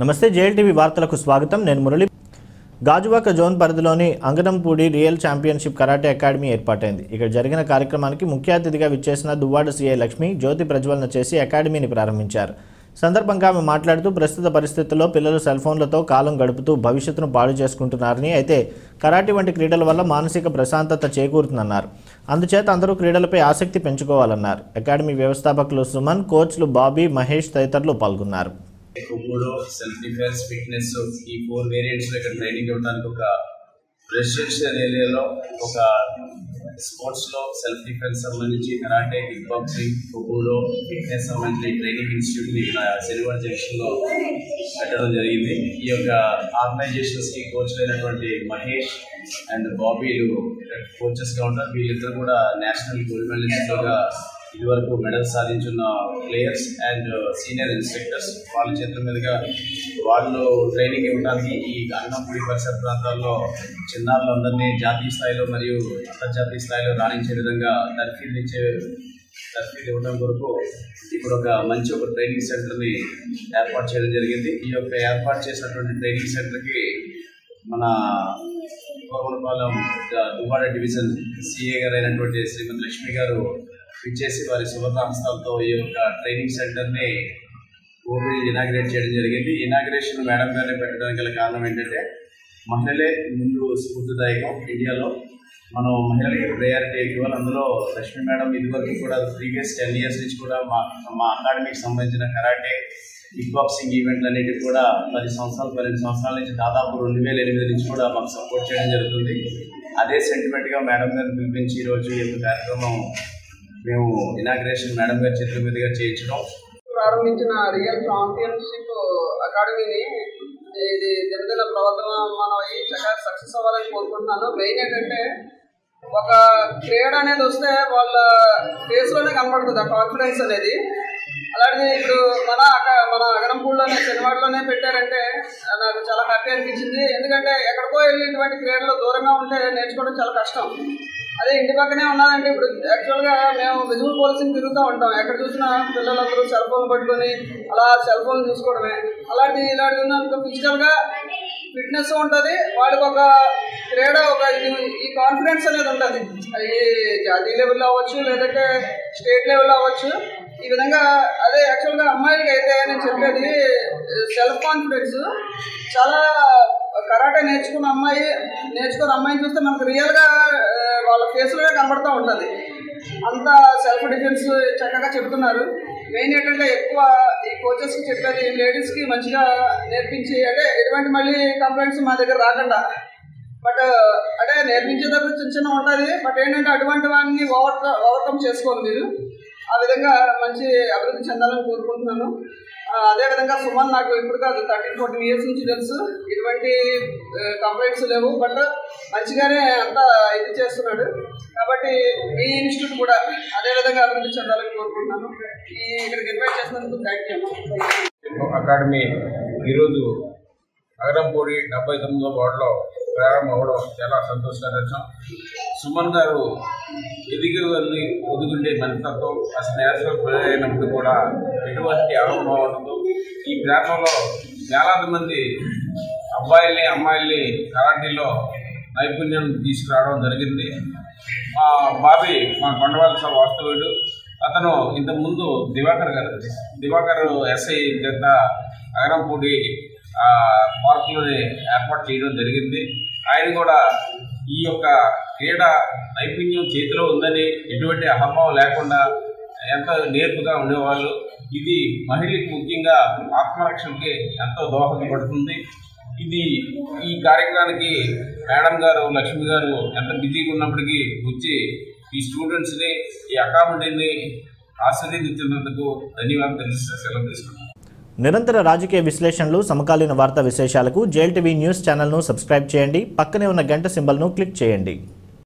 నమస్తే జేఎల్టీవీ వార్తలకు స్వాగతం. నేను మురళి. గాజువాక జోన్ పరిధిలోని Anganampudi real championship karate academy ఏర్పాటైంది. ఇక్కడ జరిగిన కార్యక్రమానికి ముఖ్య అతిథిగా విచ్చేసిన దువ్వాడ సీఐ లక్ష్మి జ్యోతి ప్రజ్వలన చేసి అకాడమీని ప్రారంభించారు. సందర్భంగా ఆమె మాట్లాడుతూ ప్రస్తుత పరిస్థితుల్లో పిల్లలు సెల్ ఫోన్లతో కాలం గడుపుతూ భవిష్యత్తును పాడు చేసుకుంటున్నారని అయితే కరాటే వంటి క్రీడల వల్ల మానసిక ప్రశాంతత చేకూరుతుందన్నారు. అందుచేత అందరూ క్రీడలపై ఆసక్తి పెంచుకోవాలన్నారు. అకాడమీ వ్యవస్థాపకులు సుమన్ కోచ్లు బాబీ మహేష్ తదితరులు పాల్గొన్నారు. కుమ్ముడు సెల్ఫ్ డిఫెన్స్ ఫిట్నెస్ ఈ ఫోర్ వేరియంట్స్లో ఇక్కడ ట్రైనింగ్ ఇవ్వడానికి ఒక రెసిడెన్షియల్ ఏరియాలో ఒక స్పోర్ట్స్లో సెల్ఫ్ డిఫెన్స్ సంబంధించి కరాటే కిక్ బాక్సింగ్ కుమ్ముడు ఫిట్నెస్ సంబంధించిన ట్రైనింగ్ ఇన్స్టిట్యూట్ ఇక్కడ శనివారం జంక్షన్లో పెట్టడం జరిగింది. ఈ యొక్క ఆర్గనైజేషన్స్కి కోచ్ అయినటువంటి మహేష్ అండ్ బాబీలు కోచెస్గా ఉంటారు. వీళ్ళిద్దరు కూడా నేషనల్ గోల్డ్ మెడలిస్టులుగా ఇదివరకు మెడల్ సాధించున్న players and uh, senior instructors వాళ్ళ చేతుల మీదుగా వాళ్ళు ట్రైనింగ్ ఇవ్వడానికి ఈ అన్నపూడి పరిసర ప్రాంతాల్లో చిన్నారులందరినీ జాతీయ స్థాయిలో మరియు అంతర్జాతీయ స్థాయిలో రాణించే విధంగా తర్ఫీదు ఇచ్చే తర్ఫీదు ఇవ్వడం కొరకు ఇప్పుడు ఒక మంచి ఒక ట్రైనింగ్ సెంటర్ని ఏర్పాటు చేయడం జరిగింది. ఈ యొక్క ఏర్పాటు చేసినటువంటి ట్రైనింగ్ సెంటర్కి మన కోమలపాలెం దువ్వాడ డివిజన్ సిఏ గారు అయినటువంటి శ్రీమతి లక్ష్మి గారు విచ్చేసి వారి శుభకాంక్షలతో ఈ యొక్క ట్రైనింగ్ సెంటర్ని ఓపెన్ ఇనాగ్రేట్ చేయడం జరిగింది. ఇనాగ్రేషన్ మేడం గారిని పెట్టడానికి గల కారణం ఏంటంటే మహిళలే ముందు స్ఫూర్తిదాయకం. ఇండియాలో మనం మహిళలకి ప్రయారిటీ ఇవ్వాలి అందులో లక్ష్మీ మేడం ఇదివరకు కూడా ప్రీవియస్ టెన్ ఇయర్స్ నుంచి కూడా మా మా అకాడమీకి సంబంధించిన కరాటే కిక్ బాక్సింగ్ ఈవెంట్లు అనేటివి కూడా పది సంవత్సరాలు పన్నెండు సంవత్సరాల నుంచి దాదాపు రెండు వేల ఎనిమిది నుంచి కూడా మాకు సపోర్ట్ చేయడం జరుగుతుంది. అదే సెంటిమెంట్గా మేడం గారిని పిలిపించి ఈరోజు ఈ యొక్క కార్యక్రమం మేము ఇనాగ్రేషన్ మేడం గారి చేతుల మీదుగా చేయించడం. ప్రారంభించిన రియల్ ఛాంపియన్షిప్ అకాడమీని ఇది దినదిన ప్రవర్తన మనం అయ్యి చక్కగా సక్సెస్ అవ్వాలని కోరుకుంటున్నాను. మెయిన్ ఏంటంటే ఒక క్రీడ అనేది వస్తే వాళ్ళ ఫేస్లోనే కనబడుతుంది ఆ కాన్ఫిడెన్స్ అనేది. అలాంటిది ఇప్పుడు మన అక- మన అగరంపూడిలోనే శనివాడలోనే పెట్టారంటే నాకు చాలా హ్యాపీ అనిపించింది. ఎందుకంటే ఎక్కడికో వెళ్ళినటువంటి క్రీడలు దూరంగా ఉంటే నేర్చుకోవడం చాలా కష్టం. అదే ఇంటి పక్కనే ఉన్నారంటే ఇప్పుడు యాక్చువల్గా మేము విజువల్ పోలీసింగ్ తిరుగుతూ ఉంటాం. ఎక్కడ చూసినా పిల్లలందరూ సెల్ ఫోన్ పట్టుకొని అలా సెల్ ఫోన్ చూసుకోవడమే. అలాంటి ఇలాంటి ఉన్నందుకు ఫిజికల్గా ఫిట్నెస్ ఉంటుంది. వాళ్ళకి ఒక క్రీడ ఒక ఈ కాన్ఫిడెన్స్ అనేది ఉంటుంది. అది జాతీయ లెవెల్లో అవ్వచ్చు లేదంటే స్టేట్ లెవెల్లో అవ్వచ్చు. ఈ విధంగా అదే యాక్చువల్గా అమ్మాయిలకి అయితే నేను చెప్పేది సెల్ఫ్ కాన్ఫిడెన్స్ చాలా కరాటే నేర్చుకున్న అమ్మాయి నేర్చుకున్న అమ్మాయిని చూస్తే మనకు రియల్గా వాళ్ళ ఫేస్లోనే కనబడుతూ ఉంటుంది. అంత సెల్ఫ్ డిఫెన్స్ చక్కగా చెప్తున్నారు మెయిన్ ఏంటంటే ఎక్కువ ఈ కోచెస్కి చెప్పేది లేడీస్కి మంచిగా నేర్పించి అంటే ఎటువంటి మళ్ళీ కంప్లైంట్స్ మా దగ్గర రాకుండా. బట్ అంటే నేర్పించేటప్పుడు చిన్న చిన్న ఉంటుంది. బట్ ఏంటంటే అటువంటి వాడిని ఓవర్ ఓవర్కమ్ చేసుకోండి మీరు. ఆ విధంగా మంచి అభివృద్ధి చెందాలని కోరుకుంటున్నాను. అదే అదేవిధంగా సుమన్ నాకు ఇప్పుడు కాదు థర్టీన్ ఫోర్టీన్ ఇయర్స్ నుంచి తెలుసు. ఇటువంటి కంప్లైంట్స్ లేవు. బట్ మంచిగానే అంతా ఇది చేస్తున్నాడు. కాబట్టి మీ ఇన్స్టిట్యూట్ కూడా అదే విధంగా అభివృద్ధి చెందాలని కోరుకుంటున్నాను. ఈ ఇక్కడికి ఇన్వైట్ చేసినందుకు థ్యాంక్ యూ అకాడమీ ఈరోజు అగరంపూడి డెబ్బై తొమ్మిదో వార్డులో ప్రారంభం అవ్వడం చాలా సంతోషకరం సుమన్ గారు ఎదిగేవారిని ఒదుగుండే మనస్తత్వం ఆ నేషనల్ అయినప్పుడు కూడా ఎటువంటి అనుభవం ఉండదు. ఈ ప్రాంతంలో వేలాది మంది అబ్బాయిల్ని అమ్మాయిల్ని కరాటీలో నైపుణ్యం తీసుకురావడం జరిగింది. మా బాబీ మా కొండవలస వాస్తవుడు అతను ఇంతకుముందు దివాకర్ గారు దివాకర్ ఎస్ఐ చేత అగరంపూడి పార్కులోని ఏర్పాటు చేయడం జరిగింది. ఆయన కూడా ఈ యొక్క క్రీడ నైపుణ్యం చేతిలో ఉందని ఎటువంటి అహంభావం లేకుండా ఎంత నేర్పుగా ఉండేవాళ్ళు ఇది మహిళకి ముఖ్యంగా ఆత్మరక్షణకి ఎంతో దోహదపడుతుంది. ఇది ఈ కార్యక్రమానికి మేడం గారు లక్ష్మి గారు ఎంత బిజీగా ఉన్నప్పటికీ వచ్చి ఈ స్టూడెంట్స్ని ఈ అకామిడీని ఆస్వాదించినందుకు ధన్యవాదాలు తెలిసి సెలవు తీసుకున్నాను నిరంతర రాజకీయ విశ్లేషణలు సమకాలీన వార్తా విశేషాలకు జేఎల్టీవీ న్యూస్ ఛానల్ను సబ్స్క్రైబ్ చేయండి. పక్కనే ఉన్న గంట సింబల్ను క్లిక్ చేయండి.